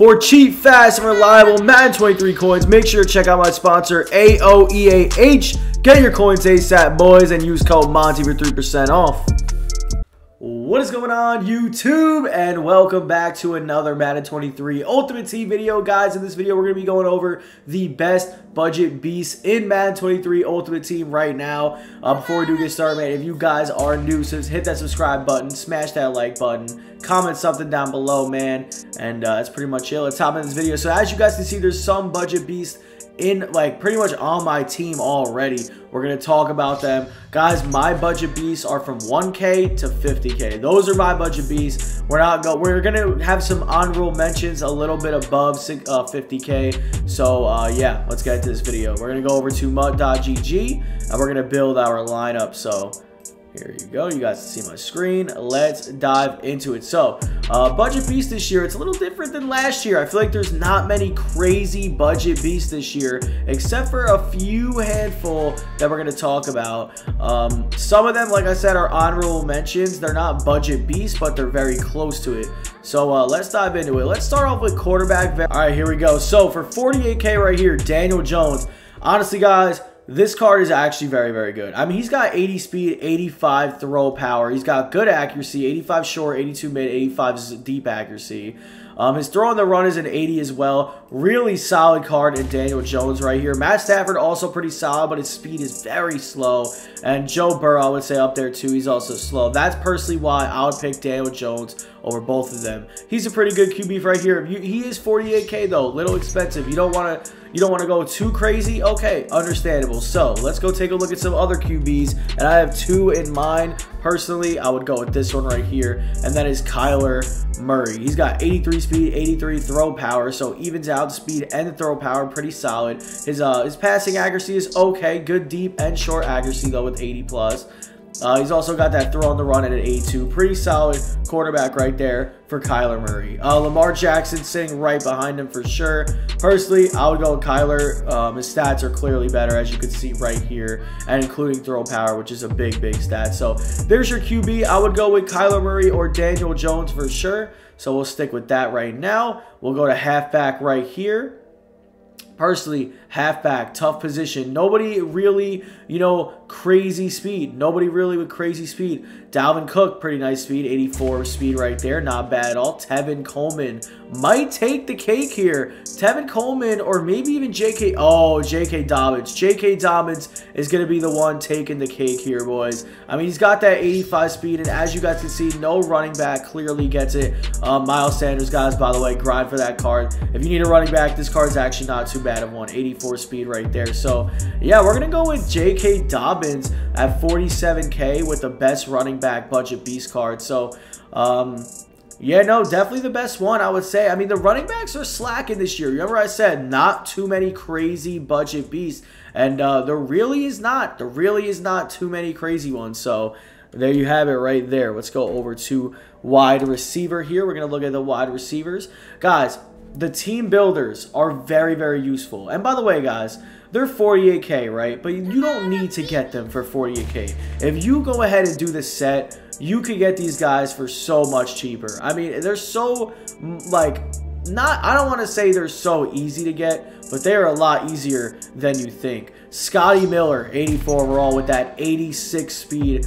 For cheap, fast, and reliable Madden 23 coins, make sure to check out my sponsor, AOEAH. Get your coins ASAP, boys, and use code Monty for 3% off. What is going on YouTube and welcome back to another Madden 23 Ultimate Team video guys. In this video we're going to be going over the best budget beasts in Madden 23 Ultimate Team right now. Uh, before we do get started man, if you guys are new, so hit that subscribe button, smash that like button, comment something down below man, and uh, that's pretty much it. Let's hop in this video. So as you guys can see there's some budget beasts in like pretty much on my team already. We're going to talk about them. Guys, my budget beasts are from 1K to 50K. Those are my budget beasts. We're not go we're going to have some honorable mentions a little bit above uh, 50K. So, uh, yeah, let's get into this video. We're going to go over to mut.gg and we're going to build our lineup. So, here you go. You guys can see my screen. Let's dive into it. So, uh, budget beast this year, it's a little different than last year. I feel like there's not many crazy budget beasts this year, except for a few handful that we're going to talk about. Um, some of them, like I said, are honorable mentions. They're not budget beasts, but they're very close to it. So, uh, let's dive into it. Let's start off with quarterback. All right, here we go. So, for 48K right here, Daniel Jones. Honestly, guys, this card is actually very, very good. I mean, he's got 80 speed, 85 throw power. He's got good accuracy, 85 short, 82 mid, 85 deep accuracy. Um, his throw on the run is an 80 as well. Really solid card in Daniel Jones right here. Matt Stafford also pretty solid, but his speed is very slow. And Joe Burrow, I would say up there too. He's also slow. That's personally why I would pick Daniel Jones over both of them. He's a pretty good QB right here. He is 48K though, little expensive. You don't want to you don't want to go too crazy? Okay, understandable. So let's go take a look at some other QBs. And I have two in mind. Personally, I would go with this one right here. And that is Kyler Murray. He's got 83 speed, 83 throw power. So evens out speed and throw power pretty solid. His, uh, his passing accuracy is okay. Good deep and short accuracy though with 80 plus. Uh, he's also got that throw on the run at an A2. Pretty solid quarterback right there for Kyler Murray. Uh, Lamar Jackson sitting right behind him for sure. Personally, I would go with Kyler. Um, his stats are clearly better, as you can see right here, and including throw power, which is a big, big stat. So there's your QB. I would go with Kyler Murray or Daniel Jones for sure. So we'll stick with that right now. We'll go to halfback right here personally, halfback, tough position. Nobody really, you know, crazy speed. Nobody really with crazy speed. Dalvin Cook, pretty nice speed, 84 speed right there. Not bad at all. Tevin Coleman might take the cake here. Tevin Coleman or maybe even J.K. Oh, J.K. Dobbins. J.K. Dobbins is going to be the one taking the cake here, boys. I mean, he's got that 85 speed, and as you guys can see, no running back clearly gets it. Uh, Miles Sanders, guys, by the way, grind for that card. If you need a running back, this card is actually not too bad of one. 84 speed right there. So, yeah, we're going to go with J.K. Dobbins at 47K with the best running back budget beast card. So, um, yeah, no, definitely the best one, I would say. I mean, the running backs are slacking this year. Remember I said not too many crazy budget beasts. And uh, there really is not. There really is not too many crazy ones. So there you have it right there. Let's go over to wide receiver here. We're going to look at the wide receivers. Guys, the team builders are very, very useful. And by the way, guys, they're 48k, right? But you don't need to get them for 48k. If you go ahead and do the set, you could get these guys for so much cheaper. I mean, they're so, like, not, I don't want to say they're so easy to get, but they're a lot easier than you think. Scotty Miller, 84 overall with that 86 speed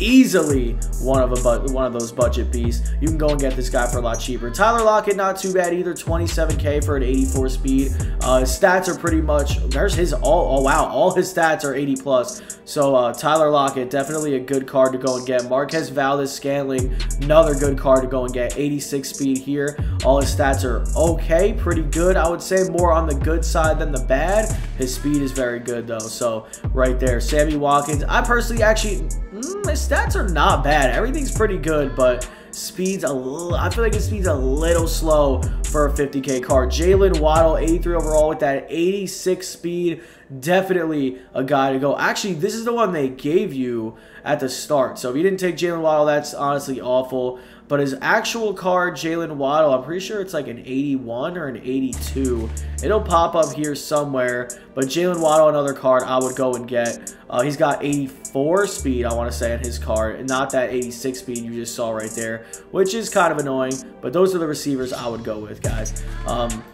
easily one of a one of those budget beasts. You can go and get this guy for a lot cheaper. Tyler Lockett, not too bad either. 27k for an 84 speed. Uh, his stats are pretty much there's his all. Oh wow, all his stats are 80 plus. So uh, Tyler Lockett, definitely a good card to go and get. Marquez Valdes-Scantling, another good card to go and get. 86 speed here. All his stats are okay, pretty good. I would say more on the good side than the bad. His speed is very good though. So right there, Sammy Watkins. I personally actually, mm, his stats are not bad. Everything's pretty good, but speed's a little, I feel like his speed's a little slow for a 50k card. Jaylen Waddle, 83 overall with that 86 speed. Definitely a guy to go. Actually, this is the one they gave you at the start. So if you didn't take Jaylen Waddle, that's honestly awful. but his actual card, Jaylen Waddle, I'm pretty sure it's like an 81 or an 82. It'll pop up here somewhere, but Jaylen Waddle, another card I would go and get. Uh, he's got 84 speed, I want to say, on his card, and not that 86 speed you just saw right there, which is kind of annoying, but those are the receivers I would go with, guys. Um,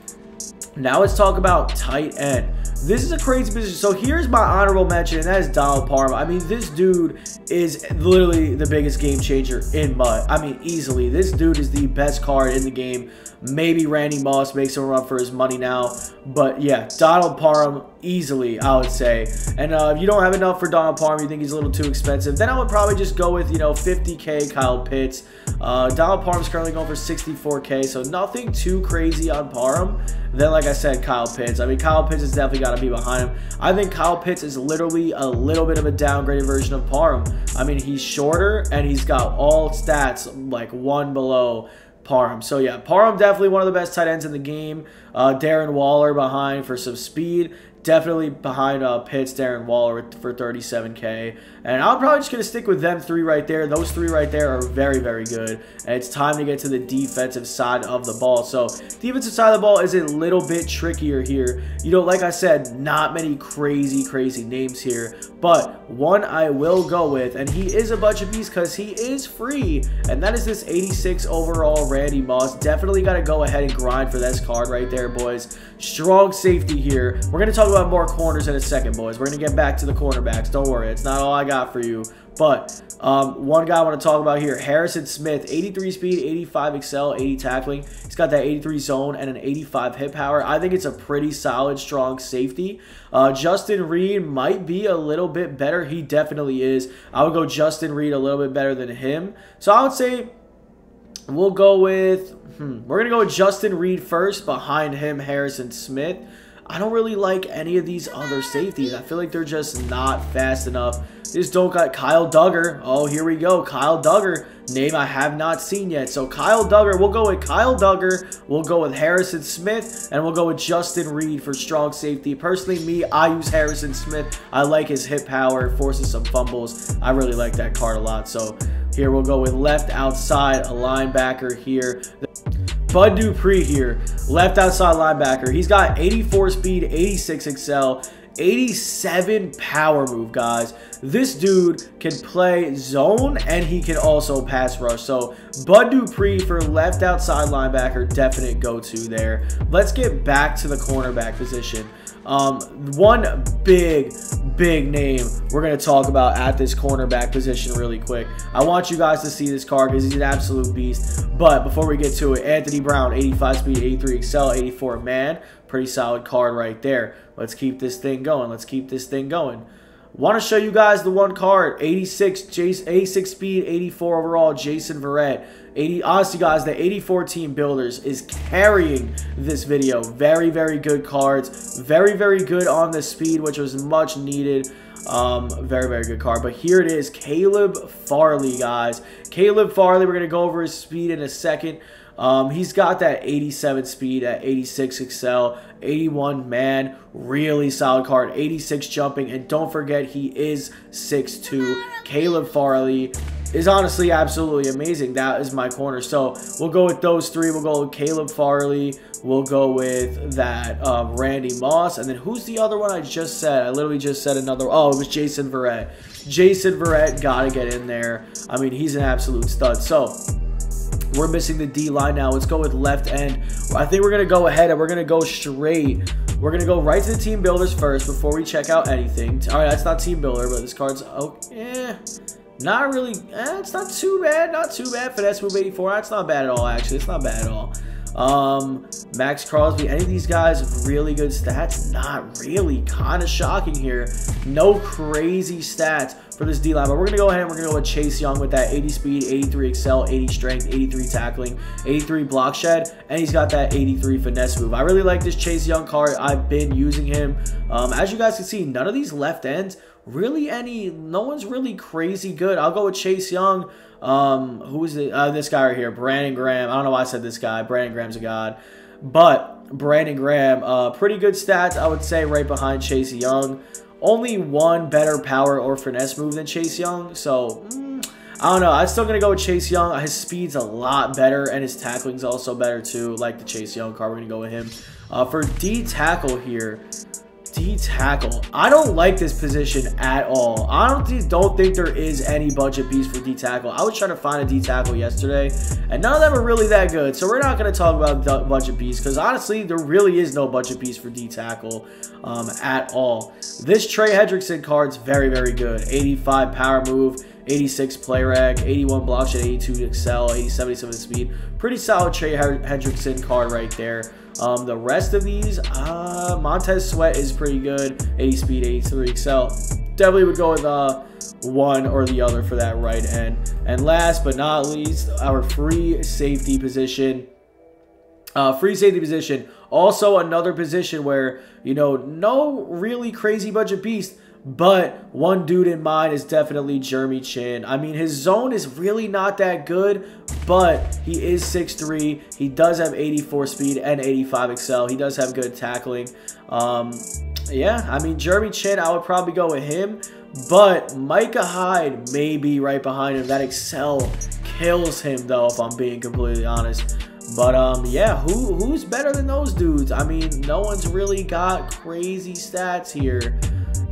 now let's talk about tight end. This is a crazy position. So here's my honorable mention, and that is Donald Parham. I mean, this dude is literally the biggest game changer in MUT. I mean, easily. This dude is the best card in the game. Maybe Randy Moss makes him run for his money now. But yeah, Donald Parham, easily, I would say. And uh, if you don't have enough for Donald Parham, you think he's a little too expensive, then I would probably just go with, you know, 50K Kyle Pitts. Uh, Donald Parham's currently going for 64K, so nothing too crazy on Parham. Then, like I said, Kyle Pitts. I mean, Kyle Pitts has definitely got to be behind him. I think Kyle Pitts is literally a little bit of a downgraded version of Parham. I mean, he's shorter and he's got all stats like one below Parham. So yeah, Parham definitely one of the best tight ends in the game. Uh, Darren Waller behind for some speed definitely behind uh, Pitts, Darren Waller for 37K. And I'm probably just going to stick with them three right there. Those three right there are very, very good. And it's time to get to the defensive side of the ball. So defensive side of the ball is a little bit trickier here. You know, like I said, not many crazy, crazy names here. But one I will go with, and he is a bunch of beasts because he is free. And that is this 86 overall Randy Moss. Definitely got to go ahead and grind for this card right there, boys. Strong safety here. We're going to talk about more corners in a second, boys. We're going to get back to the cornerbacks. Don't worry. It's not all I got for you. But um, one guy I want to talk about here, Harrison Smith, 83 speed, 85 excel, 80 tackling. He's got that 83 zone and an 85 hit power. I think it's a pretty solid, strong safety. Uh, Justin Reid might be a little bit better. He definitely is. I would go Justin Reid a little bit better than him. So I would say we'll go with, hmm, we're going to go with Justin Reid first. Behind him, Harrison Smith. I don't really like any of these other safeties. I feel like they're just not fast enough. Just don't got Kyle Dugger. Oh, here we go. Kyle Dugger, Name I have not seen yet. So Kyle Dugger, we'll go with Kyle Dugger. We'll go with Harrison Smith. And we'll go with Justin Reid for strong safety. Personally, me, I use Harrison Smith. I like his hit power. Forces some fumbles. I really like that card a lot. So here we'll go with left outside, a linebacker here. Bud Dupree here, left outside linebacker. He's got 84 speed, 86 excel, 87 power move, guys. This dude can play zone and he can also pass rush. So Bud Dupree for left outside linebacker, definite go-to there. Let's get back to the cornerback position. Um, one big, big name we're going to talk about at this cornerback position really quick. I want you guys to see this card because he's an absolute beast. But before we get to it, Anthony Brown, 85 speed, 83 excel, 84 man. Pretty solid card right there. Let's keep this thing going. Let's keep this thing going. Want to show you guys the one card, 86, Jason, 86 speed, 84 overall, Jason Verrett. 80, honestly, guys, the 84 team builders is carrying this video. Very, very good cards. Very, very good on the speed, which was much needed. Um, very, very good card. But here it is, Caleb Farley, guys. Caleb Farley, we're going to go over his speed in a second. Um, he's got that 87 speed at 86 excel, 81 man, really solid card, 86 jumping, and don't forget he is 6'2". Caleb Farley is honestly absolutely amazing. That is my corner. So we'll go with those three. We'll go with Caleb Farley. We'll go with that um, Randy Moss. And then who's the other one I just said? I literally just said another. Oh, it was Jason Verrett. Jason Verrett got to get in there. I mean, he's an absolute stud. So we're missing the D line now. Let's go with left end. I think we're going to go ahead and we're going to go straight. We're going to go right to the team builders first before we check out anything. All right, that's not team builder, but this card's, oh, yeah. Not really, eh, it's not too bad, not too bad. Finesse move 84, that's not bad at all, actually. It's not bad at all. Um, Maxx Crosby, any of these guys really good stats? Not really. Kind of shocking here. No crazy stats for this D-line, but we're going to go ahead and we're going to go with Chase Young with that 80 speed, 83 excel, 80 strength, 83 tackling, 83 block shed, and he's got that 83 finesse move. I really like this Chase Young card. I've been using him. Um, as you guys can see, none of these left ends really any, no one's really crazy good. I'll go with Chase Young. Um, who is it? Uh, this guy right here, Brandon Graham. I don't know why I said this guy. Brandon Graham's a god. But Brandon Graham, uh, pretty good stats, I would say, right behind Chase Young. Only one better power or finesse move than Chase Young. So, mm, I don't know. I'm still going to go with Chase Young. His speed's a lot better, and his tackling's also better, too. Like the Chase Young card, we're going to go with him. Uh, for D tackle here, D tackle. I don't like this position at all. I don't, don't think there is any budget piece for D tackle. I was trying to find a D tackle yesterday, and none of them are really that good. So we're not going to talk about budget piece because honestly, there really is no budget piece for D tackle um, at all. This Trey Hendrickson card's very, very good. 85 power move. 86 play rag, 81 block shed, 82 excel, 87 speed. Pretty solid Trey Hendrickson card right there. Um, the rest of these, uh, Montez Sweat is pretty good. 80 speed, 83 excel. Definitely would go with uh, one or the other for that right end. And last but not least, our free safety position. Uh, free safety position. Also another position where, you know, no really crazy budget beast but one dude in mind is definitely Jeremy Chinn. I mean, his zone is really not that good, but he is 6'3". He does have 84 speed and 85 excel. He does have good tackling. Um, yeah, I mean, Jeremy Chinn, I would probably go with him. But Micah Hyde may be right behind him. That excel kills him, though, if I'm being completely honest. But um, yeah, who who's better than those dudes? I mean, no one's really got crazy stats here.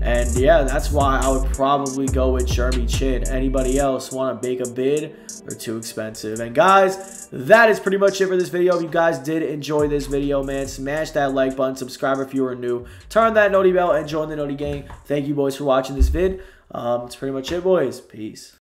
And yeah, that's why I would probably go with Jeremy Chinn. Anybody else want to make a bid? They're too expensive. And guys, that is pretty much it for this video. If you guys did enjoy this video, man, smash that like button, subscribe if you are new, turn that noti bell, and join the noti gang. Thank you, boys, for watching this vid. Um, that's pretty much it, boys. Peace.